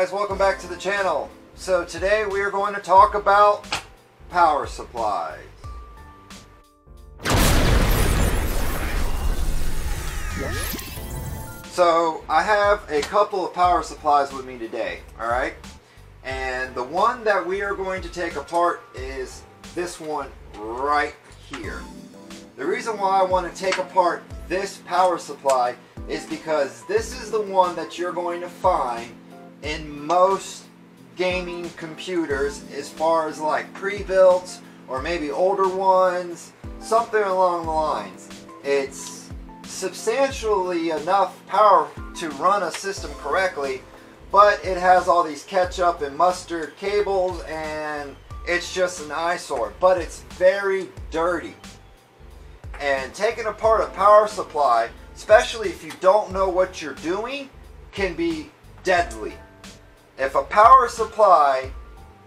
guys welcome back to the channel. So today we are going to talk about power supplies. So I have a couple of power supplies with me today alright and the one that we are going to take apart is this one right here. The reason why I want to take apart this power supply is because this is the one that you're going to find in most gaming computers as far as like pre-built or maybe older ones, something along the lines. It's substantially enough power to run a system correctly, but it has all these ketchup and mustard cables and it's just an eyesore, but it's very dirty. And taking apart a power supply, especially if you don't know what you're doing, can be deadly. If a power supply,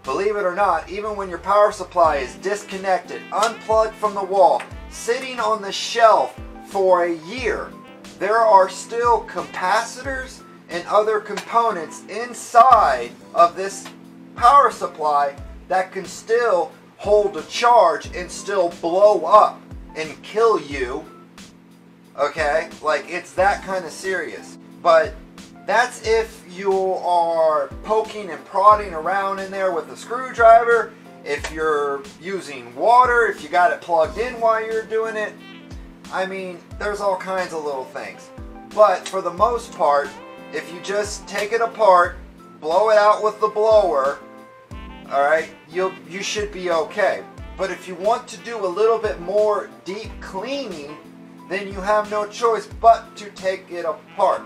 believe it or not, even when your power supply is disconnected, unplugged from the wall, sitting on the shelf for a year, there are still capacitors and other components inside of this power supply that can still hold a charge and still blow up and kill you. Okay? Like, it's that kind of serious. But that's if you are poking and prodding around in there with a screwdriver, if you're using water, if you got it plugged in while you're doing it. I mean, there's all kinds of little things. But for the most part, if you just take it apart, blow it out with the blower, alright, you you should be okay. But if you want to do a little bit more deep cleaning, then you have no choice but to take it apart.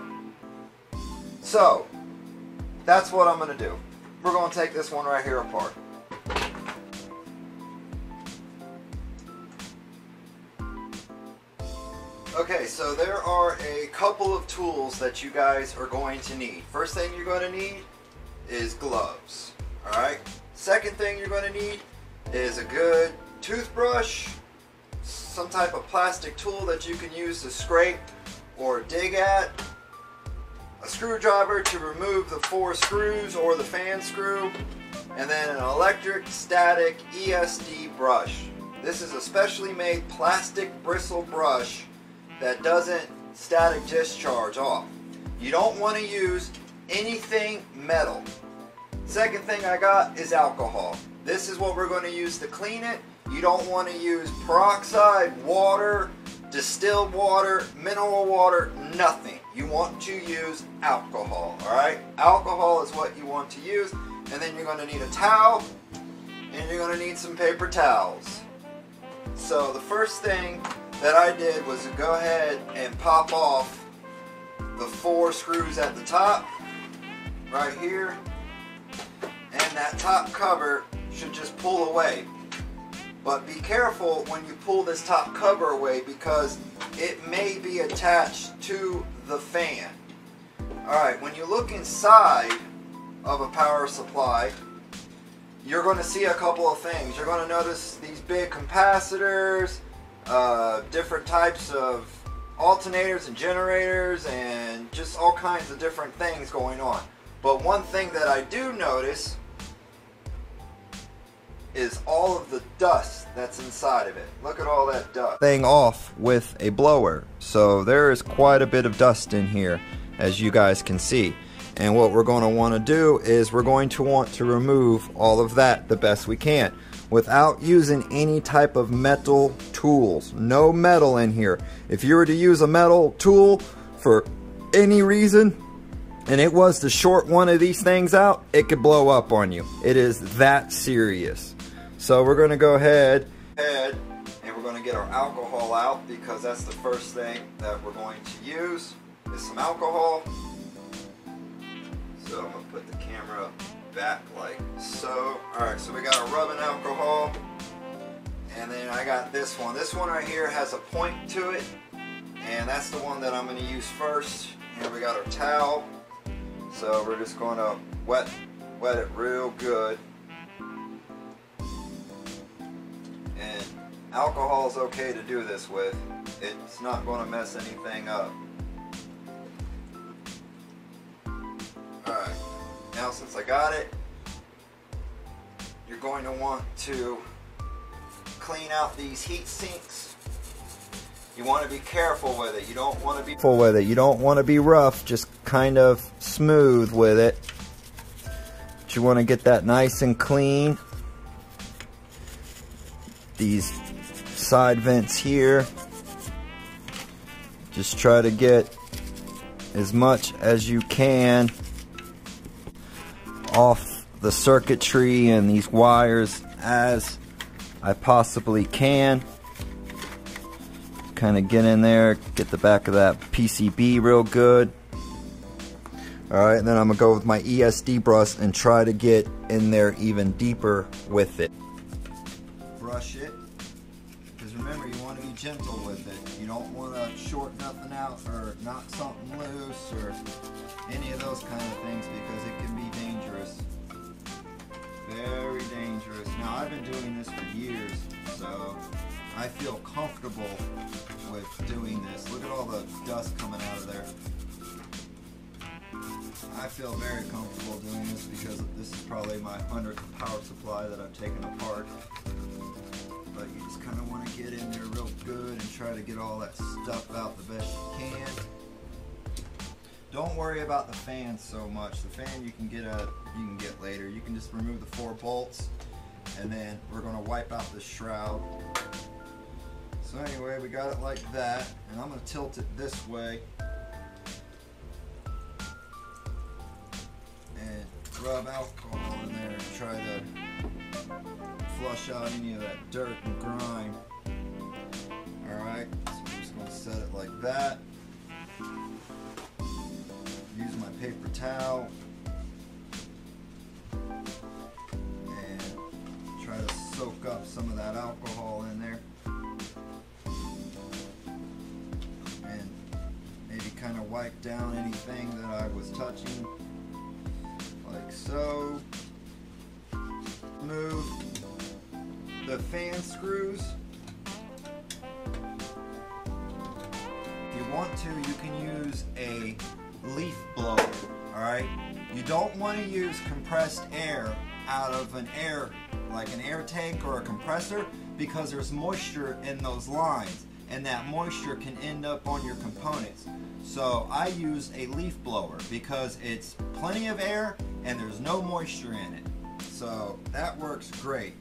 So, that's what I'm going to do. We're going to take this one right here apart. Okay, so there are a couple of tools that you guys are going to need. First thing you're going to need is gloves. Alright? Second thing you're going to need is a good toothbrush, some type of plastic tool that you can use to scrape or dig at, screwdriver to remove the four screws or the fan screw, and then an electric static ESD brush. This is a specially made plastic bristle brush that doesn't static discharge off. You don't want to use anything metal. Second thing I got is alcohol. This is what we're going to use to clean it. You don't want to use peroxide, water, distilled water, mineral water, nothing. You want to use alcohol, alright? Alcohol is what you want to use. And then you're going to need a towel, and you're going to need some paper towels. So the first thing that I did was to go ahead and pop off the four screws at the top, right here. And that top cover should just pull away. But be careful when you pull this top cover away because it may be attached to the fan. Alright, when you look inside of a power supply, you're going to see a couple of things. You're going to notice these big capacitors, uh, different types of alternators and generators, and just all kinds of different things going on. But one thing that I do notice is all of the dust that's inside of it. Look at all that dust. Thing off with a blower. So there is quite a bit of dust in here as you guys can see. And what we're going to want to do is we're going to want to remove all of that the best we can without using any type of metal tools. No metal in here. If you were to use a metal tool for any reason, and it was to short one of these things out, it could blow up on you. It is that serious. So we're to go ahead, and we're to get our alcohol out because that's the first thing that we're going to use is some alcohol. So I'm to put the camera back like so. Alright, so we got our rubbing alcohol. And then I got this one. This one right here has a point to it. And that's the one that I'm to use first. Here we got our towel. So we're just going to wet, wet it real good. And Alcohol is okay to do this with. It's not going to mess anything up. Alright. Now since I got it, you're going to want to clean out these heat sinks. You want to be careful with it. You don't want to be careful with it. You don't want to be rough, just kind of smooth with it. But you want to get that nice and clean. These side vents here. Just try to get as much as you can off the circuitry and these wires as I possibly can. Kind of get in there, get the back of that PCB real good. Alright, then I'm to go with my ESD brush and try to get in there even deeper with it. Brush it, because remember you want to be gentle with it. You don't want to short nothing out or knock something loose or any of those kind of things because it can be dangerous. Very dangerous. Now I've been doing this for years, so I feel comfortable with doing this. Look at all the dust coming out of there. I feel very comfortable doing this because this is probably my 100th power supply that I've taken apart. But you just kind of want to get in there real good and try to get all that stuff out the best you can. Don't worry about the fan so much. The fan you can get a you can get later. You can just remove the four bolts and then we're going to wipe out the shroud. So anyway, we got it like that and I'm going to tilt it this way rub alcohol in there and try to flush out any of that dirt and grime. Alright, so I'm just going to set it like that. Use my paper towel. And try to soak up some of that alcohol in there. And maybe kind of wipe down anything that I was touching so move the fan screws if you want to you can use a leaf blower, alright? You don't want to use compressed air out of an air, like an air tank or a compressor, because there's moisture in those lines, and that moisture can end up on your components. So I use a leaf blower because it's plenty of air and there's no moisture in it. So that works great.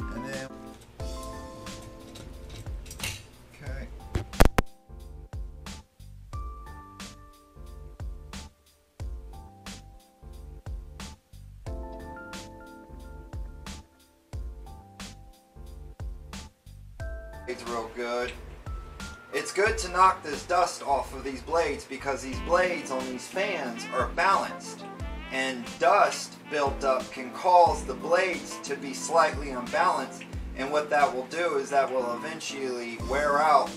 And then okay. It's real good. It's good to knock this dust off of these blades because these blades on these fans are balanced and dust built up can cause the blades to be slightly unbalanced and what that will do is that will eventually wear out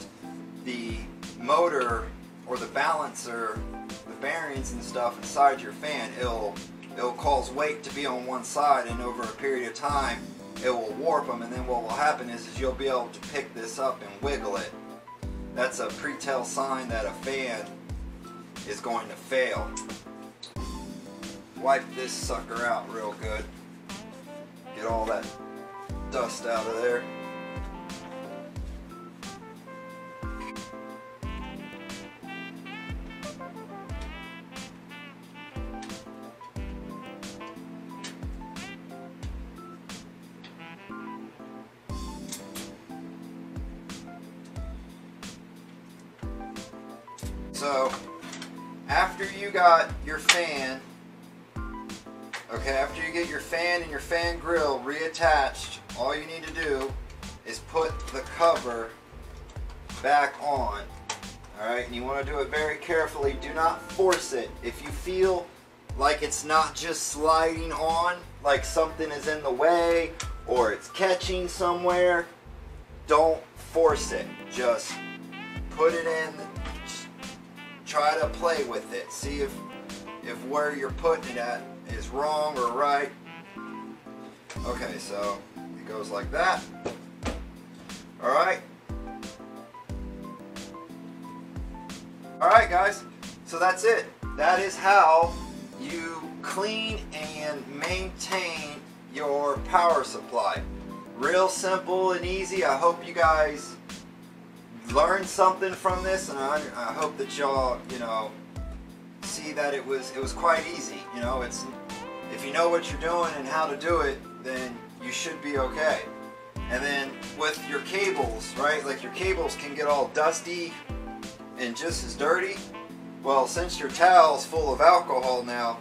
the motor or the balancer, the bearings and stuff inside your fan. It'll, it'll cause weight to be on one side and over a period of time it will warp them and then what will happen is, is you'll be able to pick this up and wiggle it. That's a pre-tell sign that a fan is going to fail. Wipe this sucker out real good. Get all that dust out of there. So, after you got your fan, okay, after you get your fan and your fan grill reattached, all you need to do is put the cover back on. Alright, and you want to do it very carefully. Do not force it. If you feel like it's not just sliding on, like something is in the way, or it's catching somewhere, don't force it. Just put it in try to play with it. See if, if where you're putting it at is wrong or right. Okay, so it goes like that. Alright. Alright guys, so that's it. That is how you clean and maintain your power supply. Real simple and easy. I hope you guys learned something from this and I, I hope that y'all, you know, see that it was it was quite easy. You know, it's if you know what you're doing and how to do it, then you should be okay. And then with your cables, right? Like your cables can get all dusty and just as dirty. Well, since your towel's full of alcohol now,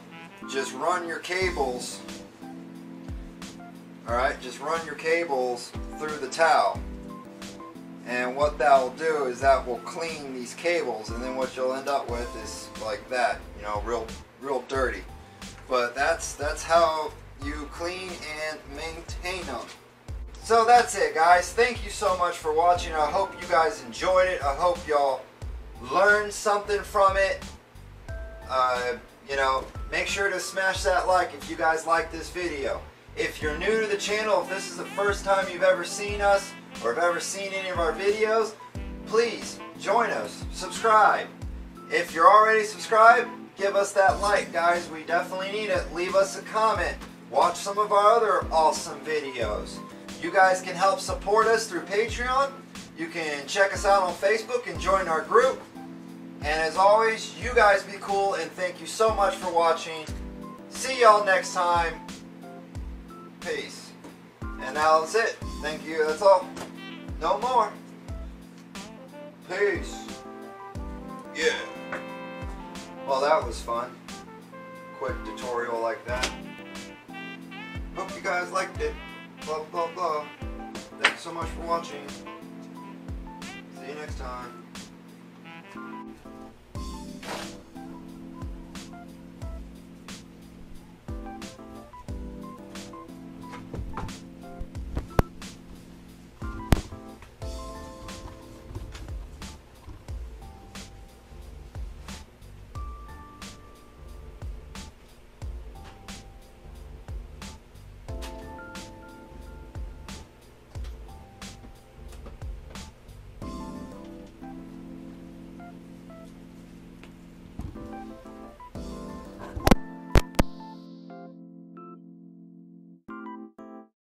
just run your cables, all right, just run your cables through the towel. And what that will do is that will clean these cables and then what you'll end up with is like that, you know, real real dirty. But that's that's how you clean and maintain them. So that's it guys. Thank you so much for watching. I hope you guys enjoyed it. I hope y'all learned something from it. Uh, you know, make sure to smash that like if you guys like this video. If you're new to the channel, if this is the first time you've ever seen us, or have ever seen any of our videos, please join us, subscribe. If you're already subscribed, give us that like, guys. We definitely need it. Leave us a comment. Watch some of our other awesome videos. You guys can help support us through Patreon. You can check us out on Facebook and join our group. And as always, you guys be cool and thank you so much for watching. See y'all next time. Peace. And now that's it. Thank you. That's all. No more. Peace. Yeah. Well, that was fun. Quick tutorial like that. Hope you guys liked it. Blah, blah, blah. Thanks so much for watching. See you next time.